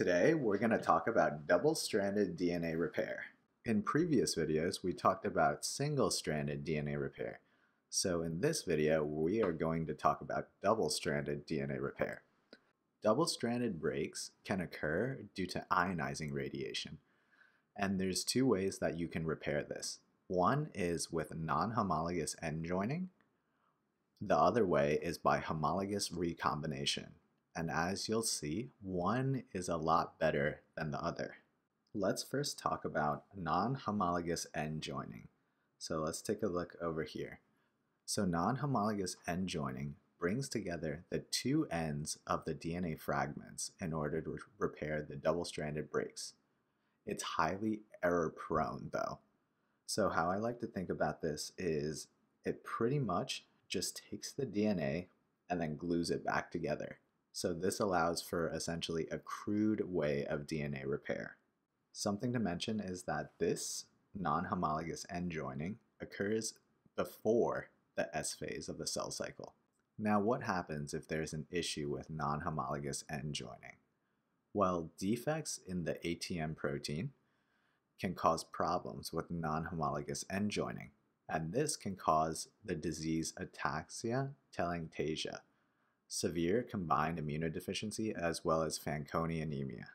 Today, we're going to talk about double-stranded DNA repair. In previous videos, we talked about single-stranded DNA repair. So in this video, we are going to talk about double-stranded DNA repair. Double-stranded breaks can occur due to ionizing radiation. And there's two ways that you can repair this. One is with non-homologous end joining. The other way is by homologous recombination and as you'll see, one is a lot better than the other. Let's first talk about non-homologous end joining. So let's take a look over here. So non-homologous end joining brings together the two ends of the DNA fragments in order to repair the double-stranded breaks. It's highly error prone though. So how I like to think about this is it pretty much just takes the DNA and then glues it back together. So this allows for essentially a crude way of DNA repair. Something to mention is that this non-homologous end joining occurs before the S phase of the cell cycle. Now what happens if there's an issue with non-homologous end joining? Well, defects in the ATM protein can cause problems with non-homologous end joining, and this can cause the disease ataxia telangiectasia, severe combined immunodeficiency, as well as Fanconi anemia.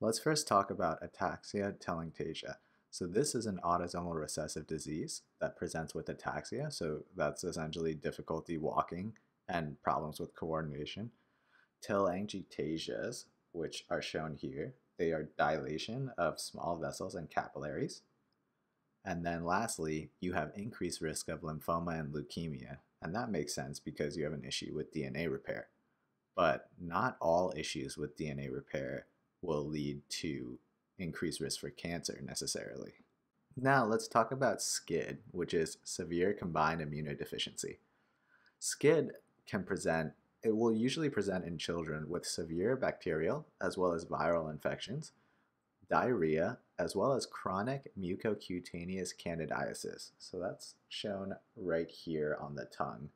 Let's first talk about ataxia telangiectasia. So this is an autosomal recessive disease that presents with ataxia, so that's essentially difficulty walking and problems with coordination. Telangiectasias, which are shown here, they are dilation of small vessels and capillaries. And then lastly, you have increased risk of lymphoma and leukemia, and that makes sense because you have an issue with DNA repair. But not all issues with DNA repair will lead to increased risk for cancer necessarily. Now let's talk about SCID, which is severe combined immunodeficiency. SCID can present, it will usually present in children with severe bacterial as well as viral infections, diarrhea, as well as chronic mucocutaneous candidiasis. So that's shown right here on the tongue.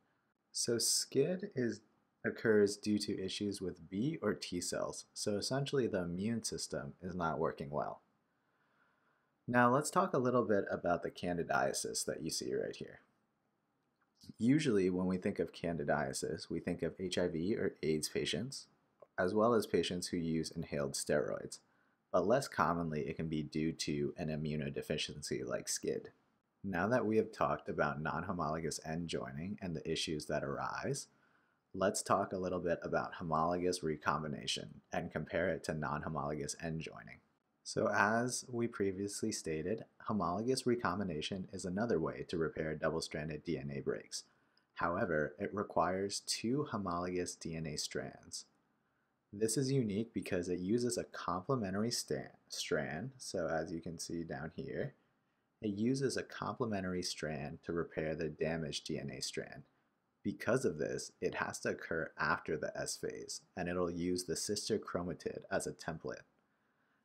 So SCID is occurs due to issues with B or T cells, so essentially the immune system is not working well. Now let's talk a little bit about the candidiasis that you see right here. Usually when we think of candidiasis, we think of HIV or AIDS patients, as well as patients who use inhaled steroids but less commonly it can be due to an immunodeficiency like SCID. Now that we have talked about non-homologous end joining and the issues that arise, let's talk a little bit about homologous recombination and compare it to non-homologous end joining. So as we previously stated, homologous recombination is another way to repair double-stranded DNA breaks. However, it requires two homologous DNA strands. This is unique because it uses a complementary strand. So as you can see down here, it uses a complementary strand to repair the damaged DNA strand. Because of this, it has to occur after the S phase, and it'll use the sister chromatid as a template.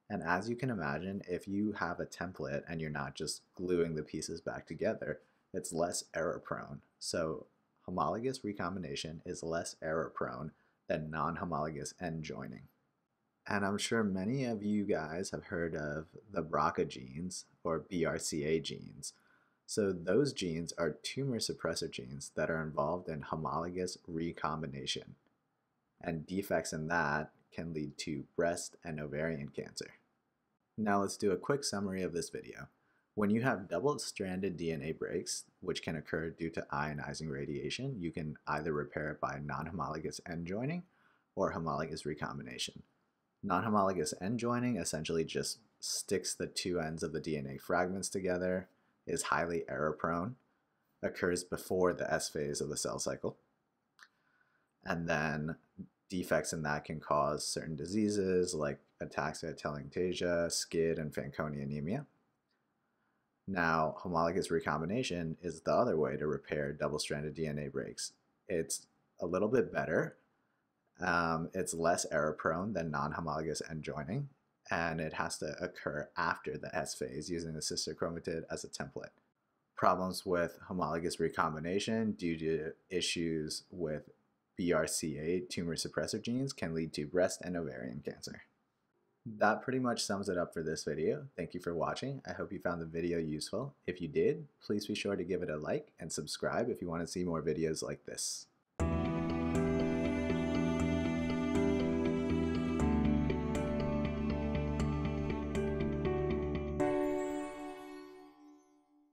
And as you can imagine, if you have a template and you're not just gluing the pieces back together, it's less error prone. So homologous recombination is less error prone than non-homologous end joining. And I'm sure many of you guys have heard of the BRCA genes or BRCA genes. So those genes are tumor suppressor genes that are involved in homologous recombination. And defects in that can lead to breast and ovarian cancer. Now let's do a quick summary of this video. When you have double-stranded DNA breaks, which can occur due to ionizing radiation, you can either repair it by non-homologous end joining or homologous recombination. Non-homologous end joining essentially just sticks the two ends of the DNA fragments together, is highly error-prone, occurs before the S phase of the cell cycle, and then defects in that can cause certain diseases like ataxia telangiectasia, SCID, and Fanconi anemia. Now, homologous recombination is the other way to repair double-stranded DNA breaks. It's a little bit better. Um, it's less error-prone than non-homologous end joining, and it has to occur after the S phase using the sister chromatid as a template. Problems with homologous recombination due to issues with BRCA tumor suppressor genes can lead to breast and ovarian cancer. That pretty much sums it up for this video. Thank you for watching. I hope you found the video useful. If you did, please be sure to give it a like and subscribe if you want to see more videos like this.